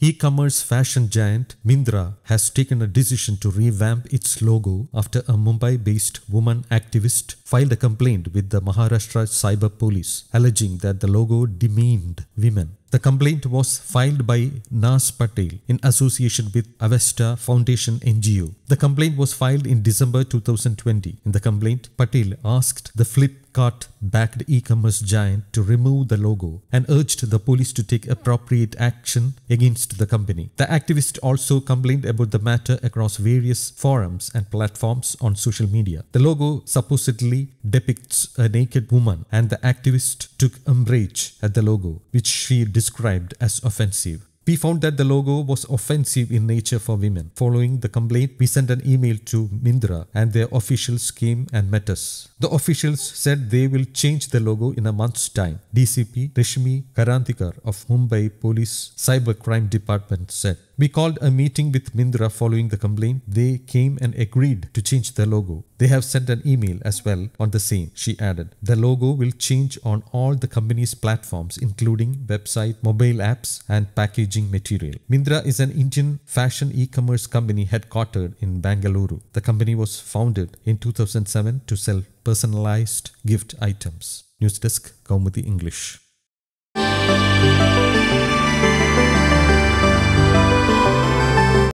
E-commerce fashion giant Myntra has taken a decision to revamp its logo after a Mumbai-based woman activist filed a complaint with the Maharashtra Cyber Police alleging that the logo demeaned women. The complaint was filed by Naaz Patel in association with Avesta Foundation NGO. The complaint was filed in December 2020. In the complaint, Patel asked the Flipkart backed e commerce giant to remove the logo and urged the police to take appropriate action against the company. The activist also complained about the matter across various forums and platforms on social media. The logo supposedly depicts a naked woman, and the activist took umbrage at the logo, which she described as offensive. We found that the logo was offensive in nature for women. Following the complaint, we sent an email to Myntra and their officials came and met us. The officials said they will change the logo in a month's time. DCP Rashmi Karandikar of Mumbai Police Cybercrime Department said. We called a meeting with Myntra following the complaint. They came and agreed to change the logo. They have sent an email as well on the same, she added. The logo will change on all the company's platforms, including website, mobile apps, and packaging material. Myntra is an Indian fashion e commerce company headquartered in Bangalore. The company was founded in 2007 to sell personalized gift items. News Desk, Kaumudy English.